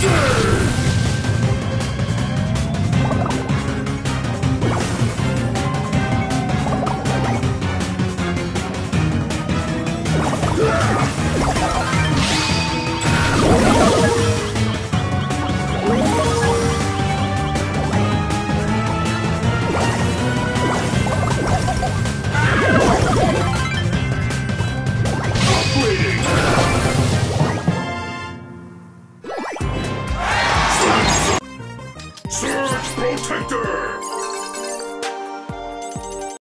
Surge! Doctor!